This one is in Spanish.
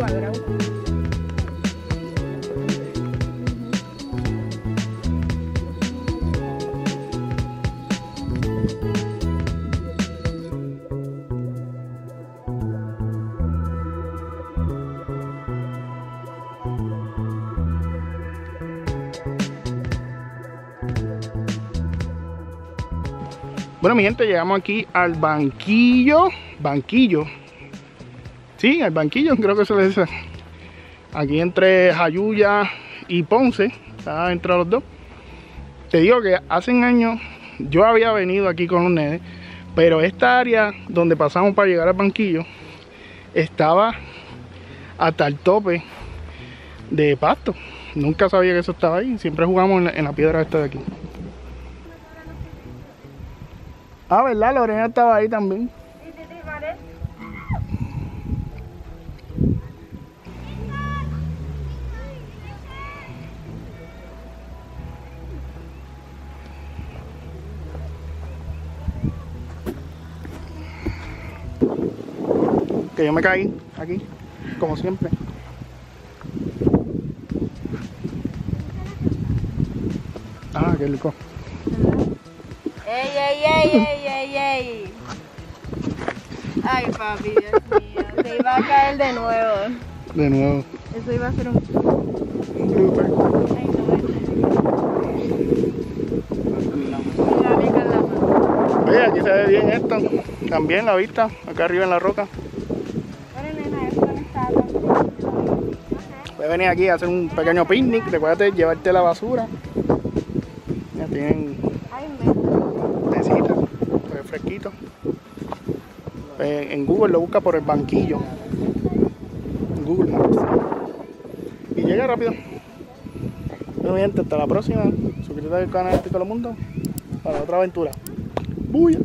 cuadra. Bueno, mi gente, llegamos aquí al banquillo, banquillo Sí, al banquillo, creo que se le dice. Aquí entre Jayuya y Ponce. Está entre los dos. Te digo que hace años yo había venido aquí con los nenes. Pero esta área donde pasamos para llegar al banquillo estaba hasta el tope de pasto. Nunca sabía que eso estaba ahí. Siempre jugamos en la, en la piedra esta de aquí. Ah, ¿verdad? Lorena estaba ahí también. Que yo me caí aquí, como siempre. Ah, qué rico. ¡Ey, ey, ey, ey, ey, ey! Ay, papi, Dios mío. Se iba a caer de nuevo. De nuevo. Eso iba a ser un... Un blooper. Ay, no. Mano. Oye, aquí se ve bien esto. También la vista, acá arriba en la roca. Bueno, nena, esto no está tan... Puedes venir aquí a hacer un pequeño picnic. Recuérdate llevarte la basura. Ya tienen Ay, me... mesita, pues fresquito. Pues en Google lo busca por el banquillo. Google Maps. Y llega rápido. Bueno, gente, hasta la próxima. Suscríbete al canal de mundo para otra aventura. Buya.